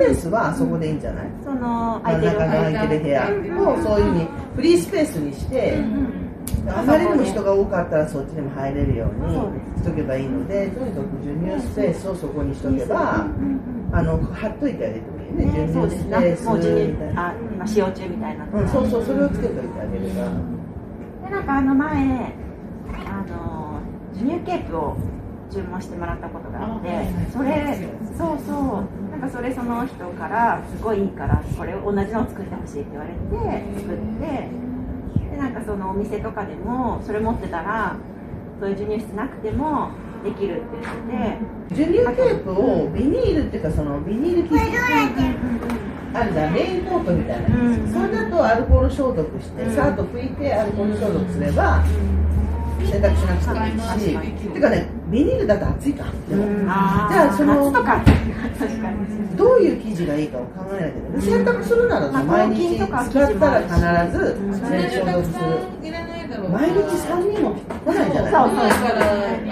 ペースはあそこでいいんじゃない、その真ん中の空いてる部屋をそういうふうにフリースペースにして、あまりにも人が多かったらそっちにも入れるようにしとけばいいのでとにかく授乳スペースをそこにしとけば、あの貼っといてあげてもいいよね、ね、そう授ですね乳スペースもあ今使用中みたいな、うん、そうそうそれをつけといてあげれば、でなんかあの前あの授乳ケープを注文してもらったことがあってそれそれその人からすごいいいからこれ同じのを作ってほしいって言われて作ってでなんかそのお店とかでもそれ持ってたらそういう授乳室なくてもできるって言ってて。授乳テープをビニールっていうかそのビニール生地あるじゃんレインコートみたいなそれだとアルコール消毒して、うんさーっと拭いてアルコール消毒すれば洗濯しなくてもいいし、確かにてかねビニールだと暑いか。でも、うんじゃあそのどういう生地がいいかを考えないけない洗濯するならまあ毎日使ったら必ずうんそれ消毒する。いらないだろう毎日3人も来ないじゃない。そうそうだから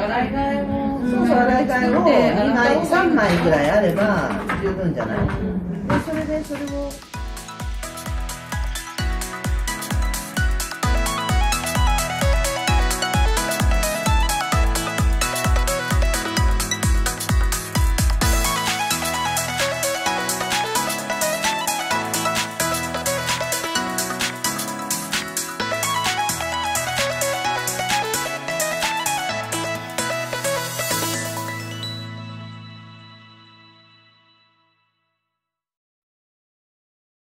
洗い替えもそうそう洗い替えを2枚3枚ぐらいあれば十分じゃない、でそれでそれを